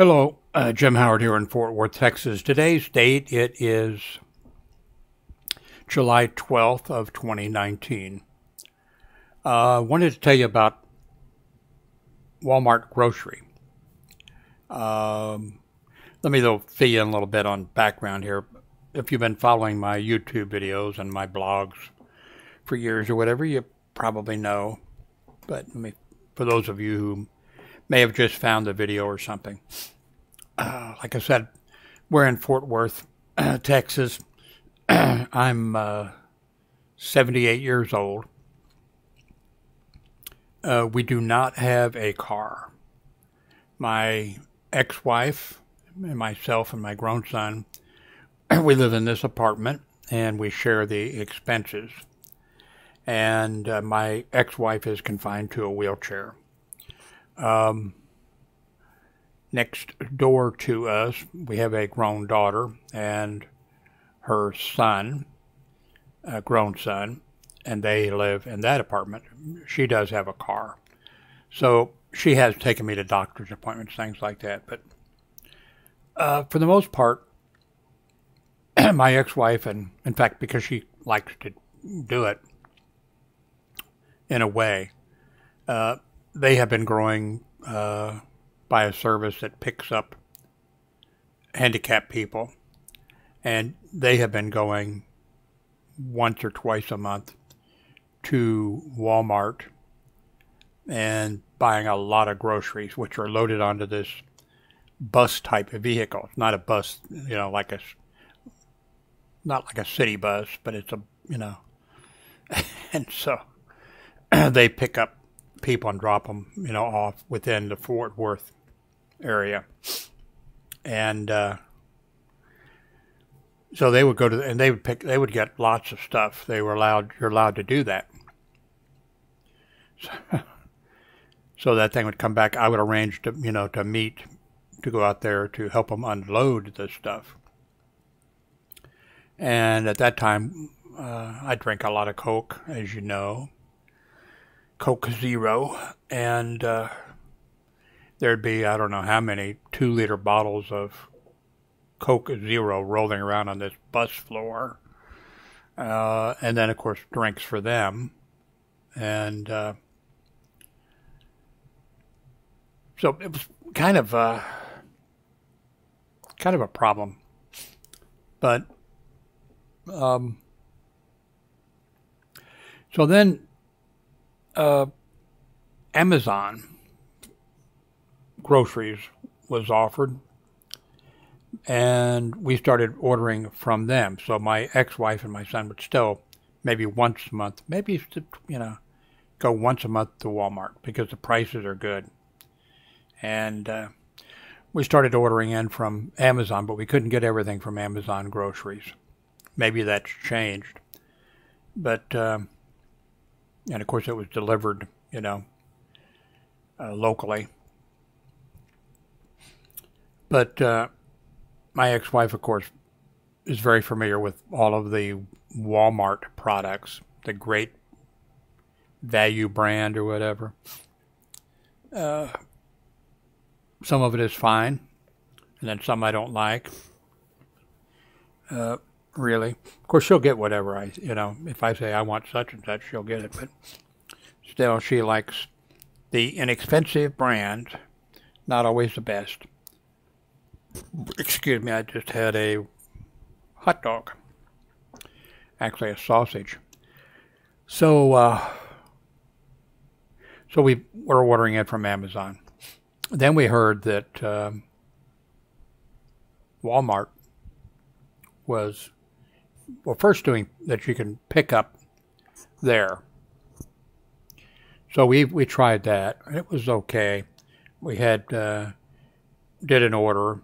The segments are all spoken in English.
Hello, uh, Jim Howard here in Fort Worth, Texas. Today's date it is July 12th of 2019. I uh, wanted to tell you about Walmart grocery. Um, let me though fill you in a little bit on background here. If you've been following my YouTube videos and my blogs for years or whatever, you probably know. But me, for those of you who may have just found the video or something, uh, like I said, we're in Fort Worth, uh, Texas. I'm uh, 78 years old. Uh, we do not have a car. My ex wife and myself and my grown son, we live in this apartment and we share the expenses. And uh, my ex wife is confined to a wheelchair. Um, next door to us, we have a grown daughter and her son, a grown son, and they live in that apartment. She does have a car. So she has taken me to doctor's appointments, things like that. But uh, for the most part, my ex wife, and in fact, because she likes to do it in a way, uh, they have been growing uh, by a service that picks up handicapped people. And they have been going once or twice a month to Walmart and buying a lot of groceries, which are loaded onto this bus type of vehicle. It's not a bus, you know, like a, not like a city bus, but it's a, you know, and so they pick up people and drop them, you know, off within the Fort Worth area. And, uh, so they would go to, and they would pick, they would get lots of stuff. They were allowed, you're allowed to do that. So, so that thing would come back. I would arrange to, you know, to meet, to go out there to help them unload the stuff. And at that time, uh, I drank a lot of Coke, as you know, Coke Zero, and uh, there'd be I don't know how many two liter bottles of Coke Zero rolling around on this bus floor. Uh, and then, of course, drinks for them. And uh, so it was kind of uh, kind of a problem. But um, so then uh, Amazon groceries was offered and we started ordering from them. So my ex-wife and my son would still maybe once a month, maybe you know, go once a month to Walmart because the prices are good. And uh, we started ordering in from Amazon, but we couldn't get everything from Amazon groceries. Maybe that's changed, but uh, and of course it was delivered, you know, uh, locally. But uh, my ex-wife, of course, is very familiar with all of the Walmart products, the great value brand or whatever. Uh, some of it is fine, and then some I don't like. Uh, really, of course, she'll get whatever I, you know, if I say I want such and such, she'll get it. But still, she likes the inexpensive brand, not always the best. Excuse me, I just had a hot dog. Actually, a sausage. So, uh, so we were ordering it from Amazon. Then we heard that um, Walmart was, well, first doing that you can pick up there. So we we tried that. It was okay. We had uh, did an order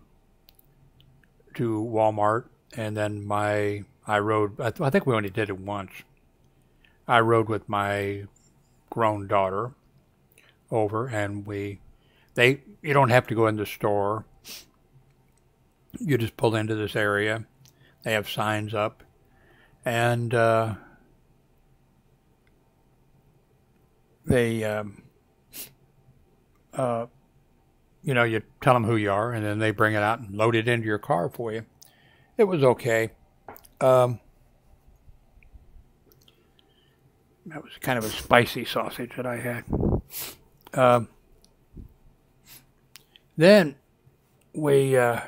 to Walmart, and then my I rode. I, th- I think we only did it once. I rode with my grown daughter over, and we they you don't have to go in the store. You just pull into this area. They have signs up, and uh, they um, uh, you know, you tell them who you are, and then they bring it out and load it into your car for you. It was okay. Um, that was kind of a spicy sausage that I had. Um, then we uh,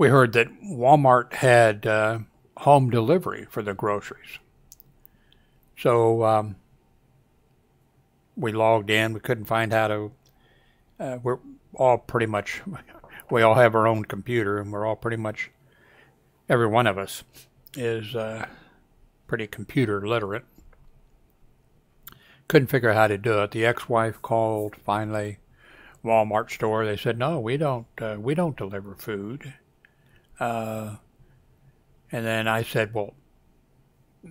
we heard that Walmart had uh, home delivery for the groceries. So um, we logged in. We couldn't find how to. Uh, we're all pretty much. We all have our own computer, and we're all pretty much. Every one of us is uh, pretty computer literate. Couldn't figure out how to do it. The ex-wife called finally. Walmart store. They said, "No, we don't. Uh, we don't deliver food." Uh, and then I said, well,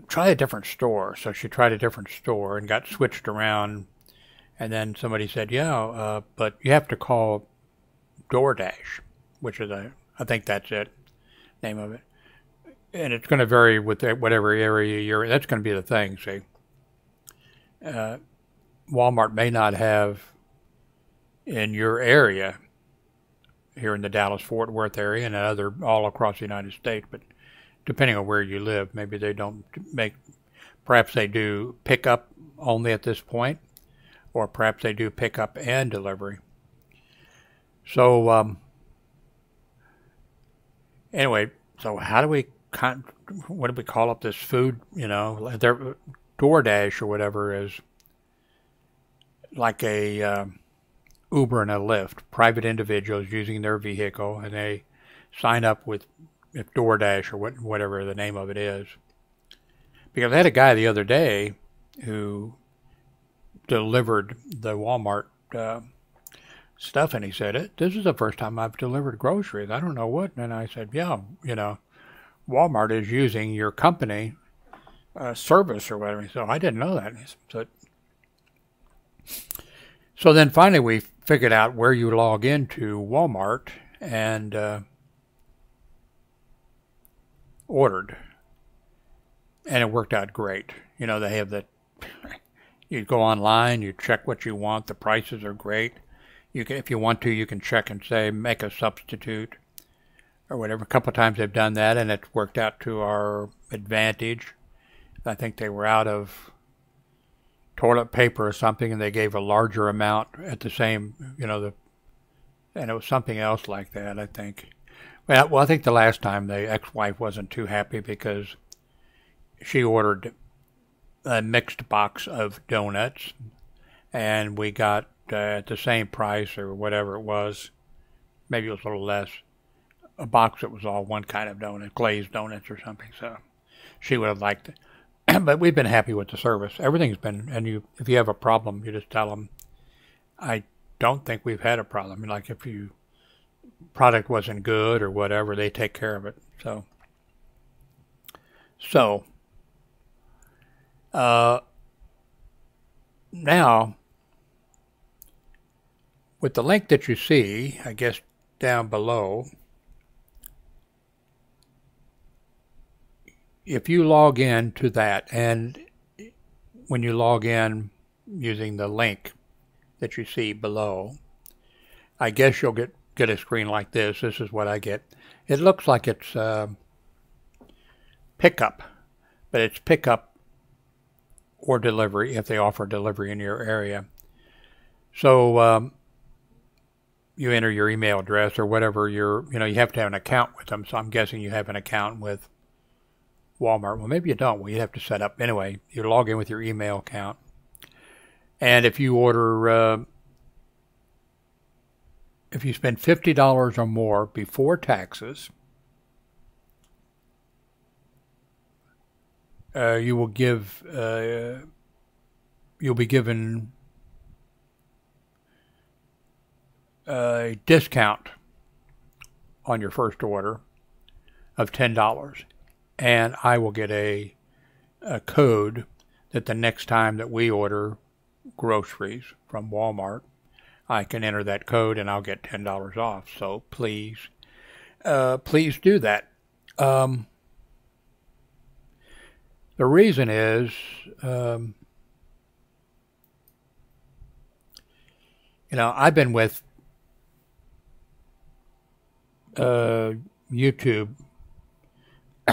try a different store. So she tried a different store and got switched around. And then somebody said, yeah, uh, but you have to call DoorDash, which is a, I think that's it, name of it. And it's going to vary with whatever area you're in. That's going to be the thing, see. Uh, Walmart may not have in your area here in the Dallas Fort Worth area and other all across the United States. But depending on where you live, maybe they don't make. Perhaps they do pick up only at this point, or perhaps they do pick up and delivery. So um, anyway, so how do we what do we call up this food? You know, their DoorDash or whatever is like a. Um, Uber and a Lyft, private individuals using their vehicle, and they sign up with DoorDash or what, whatever the name of it is. Because I had a guy the other day who delivered the Walmart uh, stuff, and he said, "It "This is the first time I've delivered groceries. I don't know what." And I said, "Yeah, you know, Walmart is using your company uh, service or whatever." So I didn't know that. So, so then finally we figured out where you log into Walmart and uh, ordered. And it worked out great. You know, they have the, you go online, you check what you want, the prices are great. You can, if you want to, you can check and say, make a substitute or whatever. A couple of times they've done that and it's worked out to our advantage. I think they were out of toilet paper or something, and they gave a larger amount at the same, you know, the, and it was something else like that, I think. Well, well, I think the last time the ex-wife wasn't too happy because she ordered a mixed box of donuts, and we got uh, at the same price or whatever it was, maybe it was a little less, a box that was all one kind of donut, glazed donuts or something. So she would have liked it. but we've been happy with the service. Everything's been, and you, if you have a problem, you just tell them. I don't think we've had a problem. Like if you product wasn't good or whatever, they take care of it. So, so uh, now with the link that you see, I guess down below, if you log in to that, and when you log in using the link that you see below, I guess you'll get, get a screen like this. This is what I get. It looks like it's uh, pickup, but it's pickup or delivery if they offer delivery in your area. So um, you enter your email address or whatever your, you know, you have to have an account with them. So I'm guessing you have an account with Walmart. Well, maybe you don't. Well, you have to set up anyway. You log in with your email account, and if you order, uh, if you spend fifty dollars or more before taxes, uh, you will give. Uh, you'll be given a discount on your first order of ten dollars and I will get a, a code that the next time that we order groceries from Walmart, I can enter that code and I'll get ten dollars off. So please, uh, please do that. Um, the reason is um, you know, I've been with uh, YouTube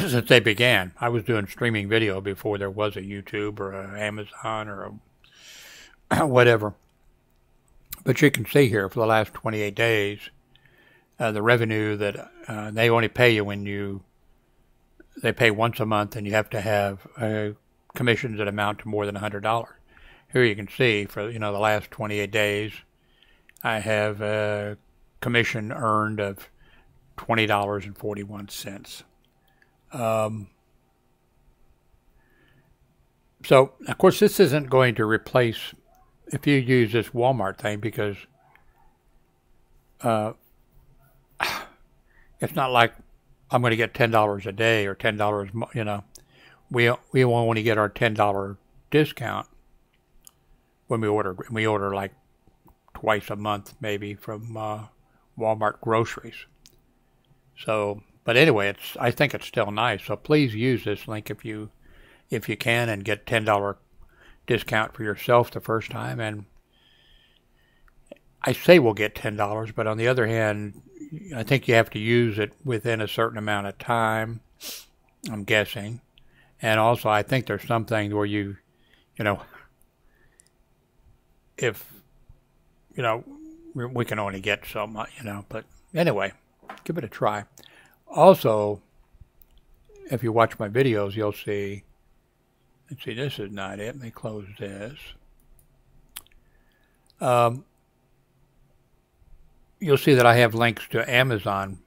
since they began. I was doing streaming video before there was a YouTube or a Amazon or a whatever. But you can see here for the last 28 days, uh, the revenue that uh, they only pay you when you they pay once a month and you have to have uh, commissions that amount to more than $100. Here you can see for you know the last 28 days, I have a commission earned of $20.41. Um, so of course this isn't going to replace if you use this Walmart thing because uh, it's not like I'm going to get ten dollars a day or ten dollars. You know, we we only get our ten dollar discount when we order. We order like twice a month, maybe from uh, Walmart groceries. So, but anyway, it's I think it's still nice. So please use this link if you if you can and get ten dollar discount for yourself the first time. And I say we'll get ten dollars, but on the other hand, I think you have to use it within a certain amount of time. I'm guessing, and also I think there's something where you, you know, if you know we can only get so much, you know. But anyway, give it a try. Also, if you watch my videos, you'll see. Let's see, this is not it. Let me close this. Um, you'll see that I have links to Amazon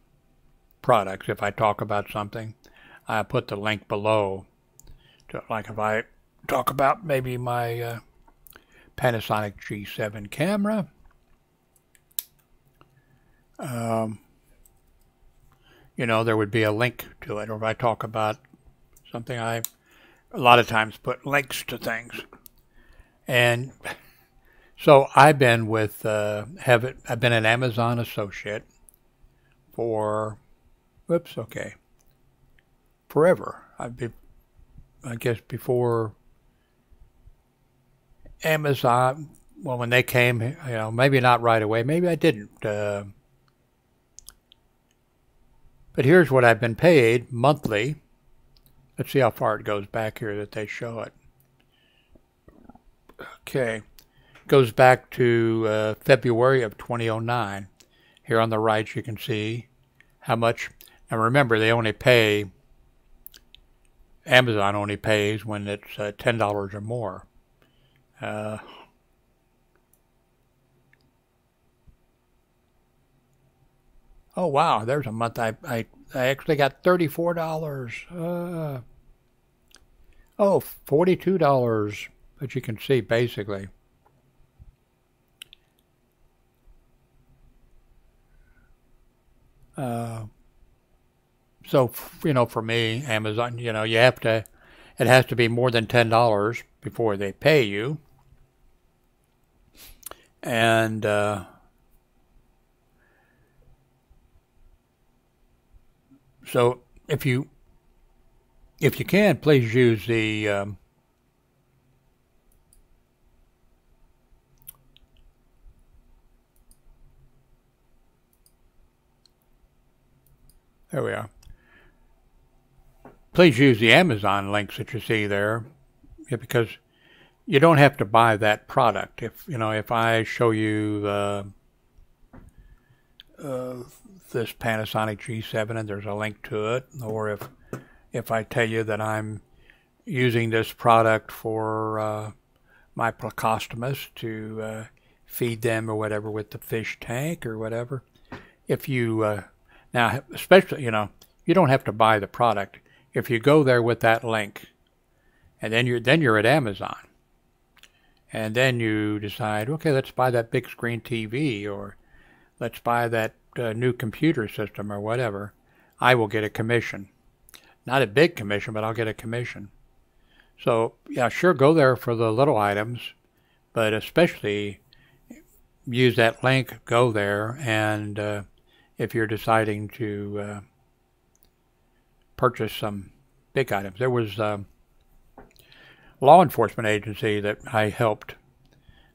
products. If I talk about something, I put the link below. To, like if I talk about maybe my uh, Panasonic G7 camera. Um, you know, there would be a link to it. Or if I talk about something, I a lot of times put links to things. And so I've been with uh, have it, I've been an Amazon associate for whoops okay forever. I've been I guess before Amazon. Well, when they came, you know, maybe not right away. Maybe I didn't. Uh, but here's what I've been paid monthly. Let's see how far it goes back here that they show it. Okay. Goes back to uh, February of 2009. Here on the right, you can see how much. Now remember, they only pay, Amazon only pays when it's uh, $10 or more. Uh, Oh wow, there's a month I I, I actually got thirty four dollars. Uh, oh, forty two dollars. But you can see basically. Uh, so you know, for me, Amazon, you know, you have to, it has to be more than ten dollars before they pay you, and. Uh, So if you if you can, please use the um, there we are. Please use the Amazon links that you see there, yeah, because you don't have to buy that product. If you know, if I show you the uh, this Panasonic G7 and there's a link to it, or if if I tell you that I'm using this product for uh, my Plecostomus to uh, feed them or whatever with the fish tank or whatever. If you uh, now, especially you know, you don't have to buy the product. If you go there with that link, and then you're then you're at Amazon, and then you decide, okay, let's buy that big screen TV or let's buy that uh, new computer system or whatever, I will get a commission. Not a big commission, but I'll get a commission. So, yeah, sure, go there for the little items, but especially use that link, go there, and uh, if you're deciding to uh, purchase some big items. There was a law enforcement agency that I helped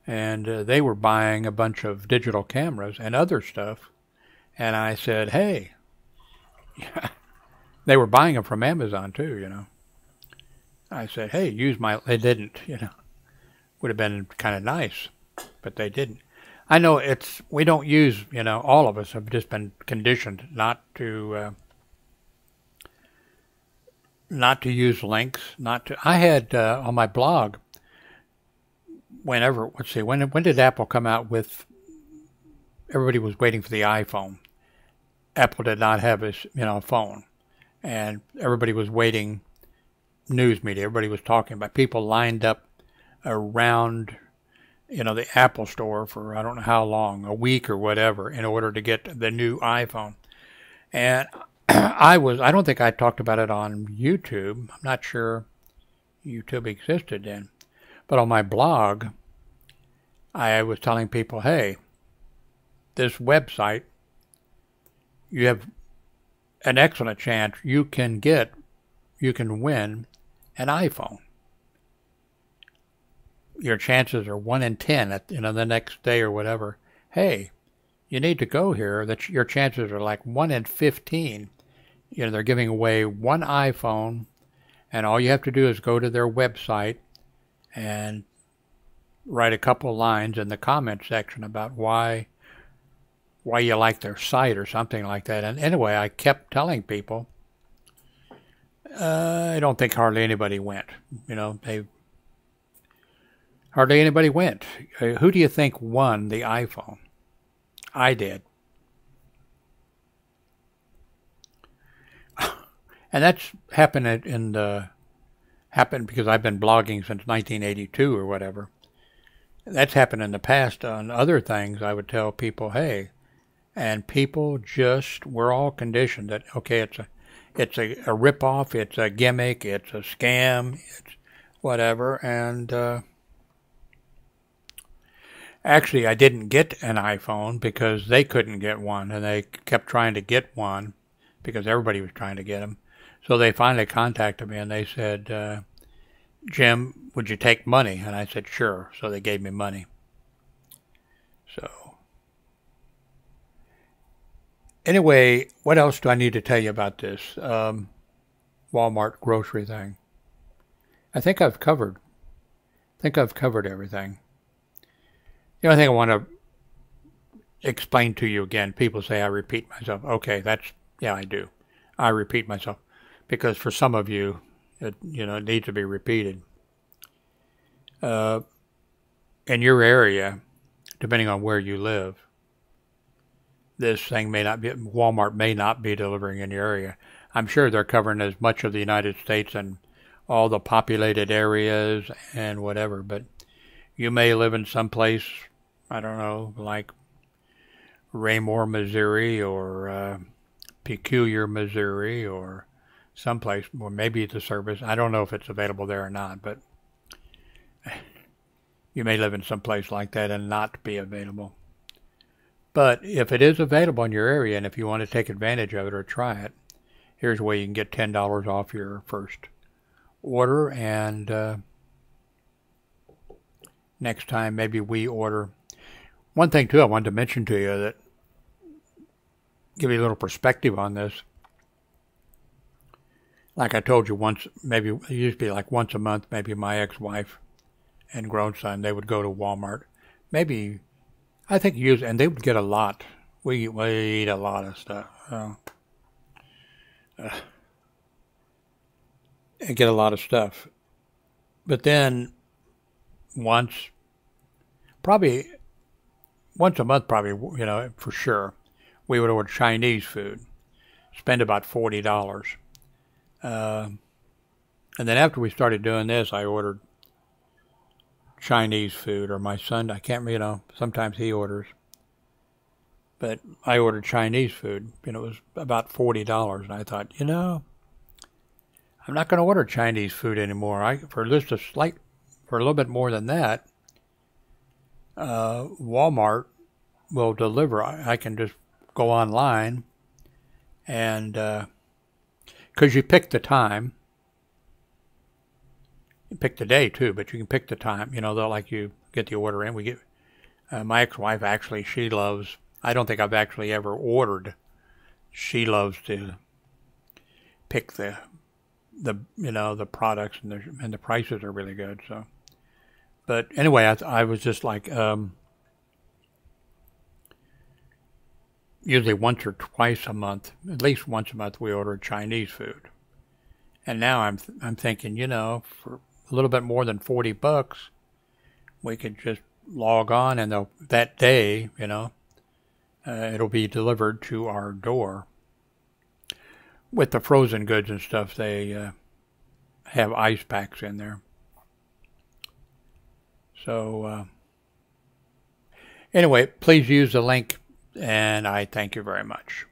and uh, they were buying a bunch of digital cameras and other stuff. And I said, "Hey, they were buying them from Amazon too, you know." I said, "Hey, use my." They didn't, you know. Would have been kind of nice, but they didn't. I know it's we don't use, you know, all of us have just been conditioned not to uh, not to use links, not to. I had uh, on my blog whenever let's see when when did Apple come out with everybody was waiting for the iPhone. Apple did not have a you know phone, and everybody was waiting. News media, everybody was talking about people lined up around you know the Apple store for I don't know how long, a week or whatever, in order to get the new iPhone. And I was I don't think I talked about it on YouTube. I'm not sure YouTube existed then. But on my blog, I was telling people, hey, this website, you have an excellent chance you can get, you can win an iPhone. Your chances are one in ten at you know the next day or whatever. Hey, you need to go here. That your chances are like one in fifteen. You know they're giving away one iPhone, and all you have to do is go to their website and write a couple lines in the comment section about why why you like their site or something like that. And anyway, I kept telling people. Uh, I don't think hardly anybody went. You know, they hardly anybody went. Uh, who do you think won the iPhone? I did. and that's happened in the happened because I've been blogging since 1982 or whatever. That's happened in the past on other things. I would tell people, hey, and people just we're all conditioned that okay, it's a it's a, a ripoff, it's a gimmick, it's a scam, it's whatever, and uh, actually I didn't get an iPhone because they couldn't get one, and they kept trying to get one because everybody was trying to get them. So they finally contacted me and they said, uh, Jim, would you take money? And I said, sure. So they gave me money. So, anyway, what else do I need to tell you about this um, Walmart grocery thing? I think I've covered. I think I've covered everything. The only thing I want to explain to you again, people say I repeat myself. Okay, that's yeah, I do. I repeat myself because for some of you, it you know it needs to be repeated. Uh, in your area, depending on where you live, this thing may not be Walmart may not be delivering in your area. I'm sure they're covering as much of the United States and all the populated areas and whatever, but you may live in some place, I don't know, like Raymore, Missouri, or uh, Peculiar, Missouri, or someplace, or maybe the service. I don't know if it's available there or not, but you may live in some place like that and not be available. But if it is available in your area and if you want to take advantage of it or try it, here's where you can get $10 off your first order. And uh, next time, maybe we order. One thing, too, I wanted to mention to you that give you a little perspective on this like I told you once, maybe it used to be like once a month, maybe my ex-wife and grown son, they would go to Walmart. Maybe, I think use, and they would get a lot. We, we eat a lot of stuff. Uh, uh, and get a lot of stuff. But then once, probably once a month, probably, you know, for sure, we would order Chinese food, spend about $40 uh, and then after we started doing this, I ordered Chinese food, or my son, I can't, you know, sometimes he orders. But I ordered Chinese food, and it was about $40. And I thought, you know, I'm not going to order Chinese food anymore. I For just a slight, for a little bit more than that, uh, Walmart will deliver. I, I, can just go online and uh, because you pick the time. Pick the day too, but you can pick the time. You know, they'll like you get the order in. We get uh, my ex-wife actually she loves. I don't think I've actually ever ordered. She loves to pick the the you know the products and the and the prices are really good. So, but anyway, I I was just like um, usually once or twice a month, at least once a month, we order Chinese food. And now I'm I'm thinking, you know, for a little bit more than forty bucks, we could just log on and that day, you know, uh, it'll be delivered to our door. With the frozen goods and stuff, they uh, have ice packs in there. So, uh, anyway, please use the link, and I thank you very much.